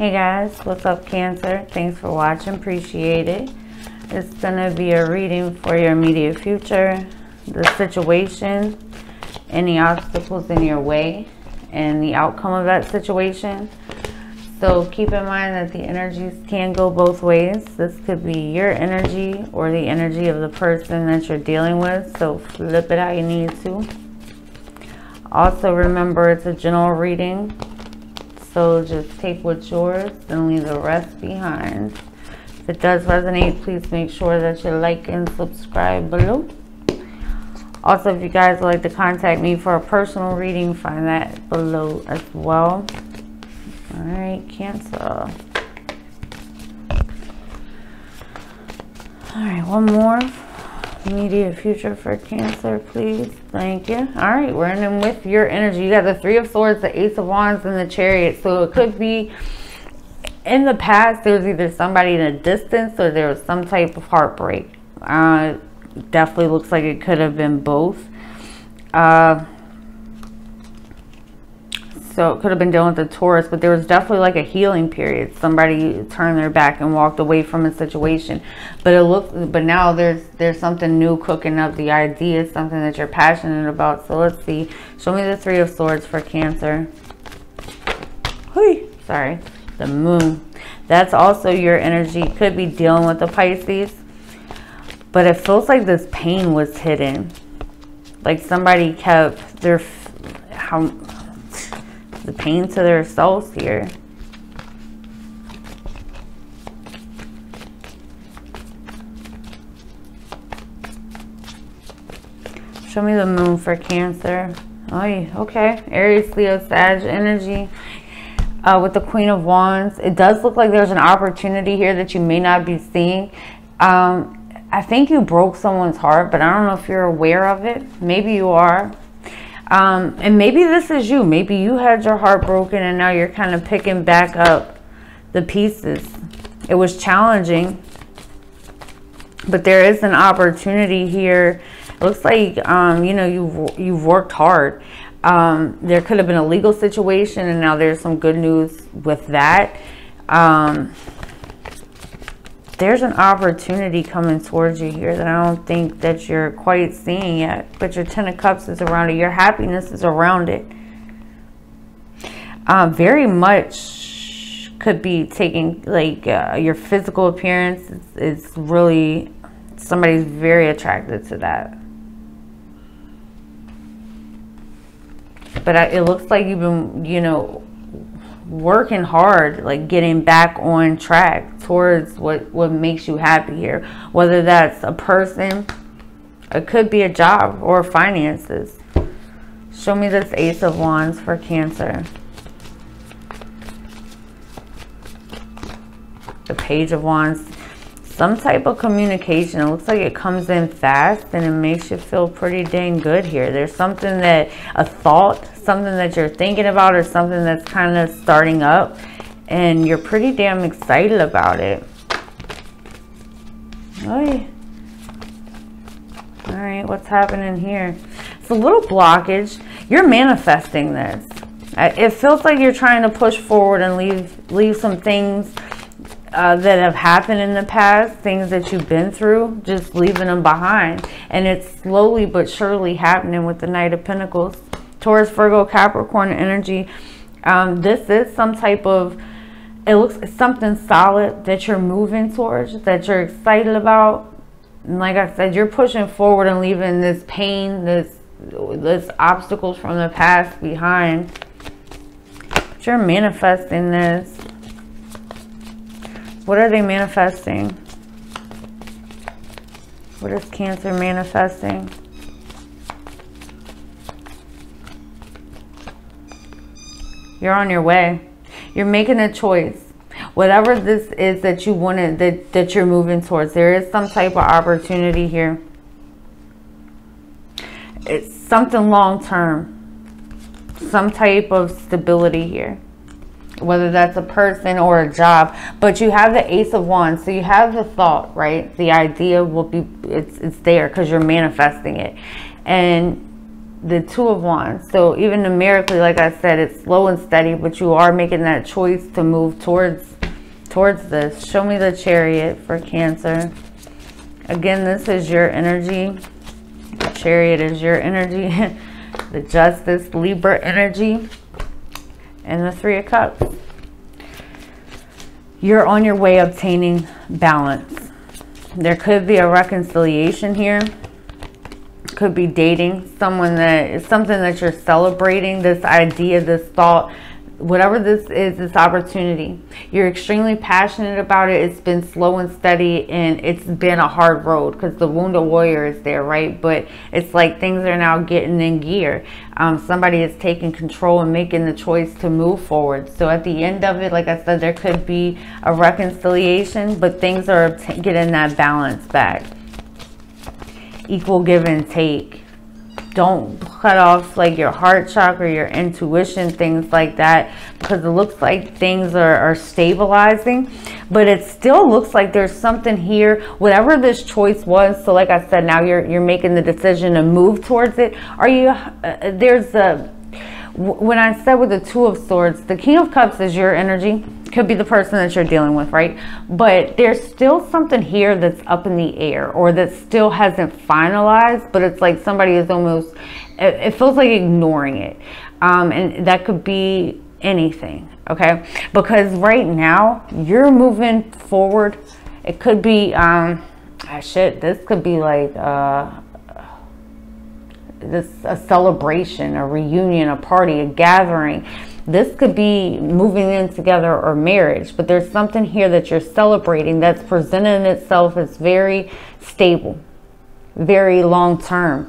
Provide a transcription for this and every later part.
Hey guys, what's up Cancer? Thanks for watching, appreciate it. It's gonna be a reading for your immediate future, the situation, any obstacles in your way, and the outcome of that situation. So keep in mind that the energies can go both ways. This could be your energy or the energy of the person that you're dealing with. So flip it how you need to. Also remember it's a general reading. So just take what's yours and leave the rest behind. If it does resonate, please make sure that you like and subscribe below. Also, if you guys would like to contact me for a personal reading, find that below as well. All right, Cancer. All right, one more. Immediate future for Cancer, please. Thank you. All right, we're in with your energy. You got the Three of Swords, the Ace of Wands, and the Chariot. So it could be in the past, there was either somebody in a distance or there was some type of heartbreak. Uh, definitely looks like it could have been both. Uh, so it could have been dealing with the Taurus, but there was definitely like a healing period. Somebody turned their back and walked away from a situation. But it looked but now there's there's something new cooking up. The idea is something that you're passionate about. So let's see. Show me the three of swords for cancer. Hui, sorry. The moon. That's also your energy. Could be dealing with the Pisces. But it feels like this pain was hidden. Like somebody kept their how the pain to their souls here. Show me the moon for Cancer. Oh, okay. Aries, Leo, Sag energy. Uh, with the Queen of Wands, it does look like there's an opportunity here that you may not be seeing. Um, I think you broke someone's heart, but I don't know if you're aware of it. Maybe you are. Um, and maybe this is you. Maybe you had your heart broken and now you're kind of picking back up the pieces. It was challenging, but there is an opportunity here. It looks like, um, you know, you've, you've worked hard. Um, there could have been a legal situation and now there's some good news with that. There's an opportunity coming towards you here that I don't think that you're quite seeing yet. But your Ten of Cups is around it. Your happiness is around it. Um, very much could be taking, like, uh, your physical appearance is really, somebody's very attracted to that. But I, it looks like you've been, you know, working hard, like getting back on track towards what, what makes you happy here. Whether that's a person, it could be a job or finances. Show me this Ace of Wands for Cancer. The Page of Wands. Some type of communication. It looks like it comes in fast and it makes you feel pretty dang good here. There's something that, a thought, something that you're thinking about or something that's kind of starting up and you're pretty damn excited about it. Oh, All right, what's happening here? It's a little blockage. You're manifesting this. Uh, it feels like you're trying to push forward and leave leave some things uh, that have happened in the past, things that you've been through, just leaving them behind. And it's slowly but surely happening with the Knight of Pentacles. Taurus, Virgo, Capricorn energy. Um, this is some type of, it looks something solid that you're moving towards, that you're excited about. And like I said, you're pushing forward and leaving this pain, this, this obstacles from the past behind. But you're manifesting this. What are they manifesting? What is Cancer manifesting? You're on your way. You're making a choice. Whatever this is that you wanted, that, that you're moving towards, there is some type of opportunity here. It's something long term. Some type of stability here. Whether that's a person or a job. But you have the Ace of Wands. So you have the thought, right? The idea will be, it's, it's there because you're manifesting it. And the two of wands so even numerically like i said it's slow and steady but you are making that choice to move towards towards this show me the chariot for cancer again this is your energy the chariot is your energy the justice libra energy and the three of cups. You're on your way obtaining balance. There could be a reconciliation here. Could be dating someone that is something that you're celebrating this idea this thought whatever this is this opportunity. You're extremely passionate about it. It's been slow and steady and it's been a hard road because the wounded warrior is there right? But it's like things are now getting in gear. Um, somebody is taking control and making the choice to move forward. So at the end of it like i said there could be a reconciliation but things are getting that balance back. Equal give and take. Don't cut off like your heart chakra, your intuition, things like that, because it looks like things are, are stabilizing, but it still looks like there's something here, whatever this choice was. So like I said, now you're, you're making the decision to move towards it. Are you, uh, there's a, when I said with the two of swords, the king of cups is your energy could be the person that you're dealing with, right? But there's still something here that's up in the air or that still hasn't finalized, but it's like somebody is almost, it, feels like ignoring it. Um, and that could be anything, okay? Because right now you're moving forward. It could be, um, ah, shit, this could be like, uh, this a celebration, a reunion, a party, a gathering this could be moving in together or marriage, but there's something here that you're celebrating that's presenting itself as very stable, very long term.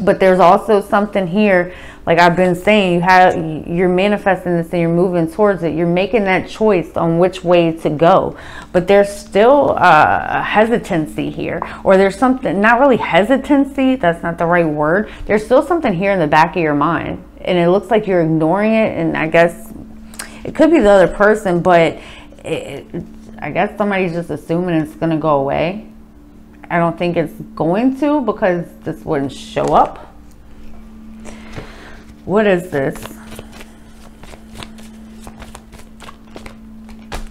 But there's also something here, like I've been saying, you have you're manifesting this and you're moving towards it. You're making that choice on which way to go. But there's still a hesitancy here, or there's something not really hesitancy. That's not the right word. There's still something here in the back of your mind and it looks like you're ignoring it and i guess it could be the other person but it, i guess somebody's just assuming it's going to go away i don't think it's going to because this wouldn't show up. What is this?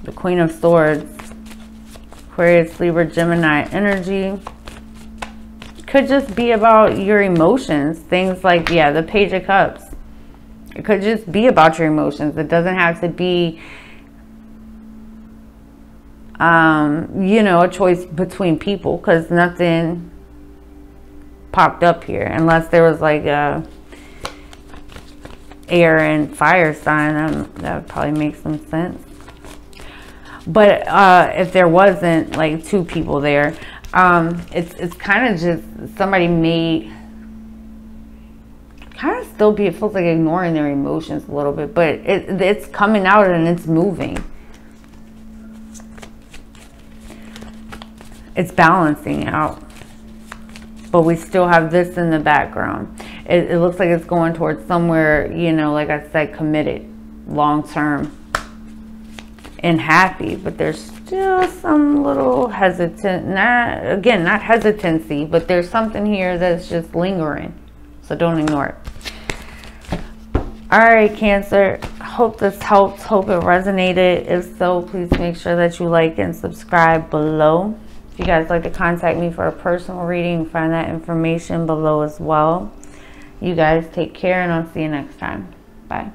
The queen of swords. Aquarius libra gemini energy. Could just be about your emotions. Things like yeah the page of cups. It could just be about your emotions. It doesn't have to be, um, you know, a choice between people because nothing popped up here unless there was like a air and fire sign. Um, that would probably make some sense. But uh, if there wasn't like two people there, um, it's it's kind of just somebody made kind of still be, it feels like ignoring their emotions a little bit, but it, it's coming out and it's moving. It's balancing out. But we still have this in the background. It, it looks like it's going towards somewhere, you know, like I said, committed, long term, and happy. But there's still some little hesitant, not, again, not hesitancy, but there's something here that's just lingering. So don't ignore it. All right, Cancer. Hope this helped. Hope it resonated. If so, please make sure that you like and subscribe below. If you guys like to contact me for a personal reading, find that information below as well. You guys take care and I'll see you next time. Bye.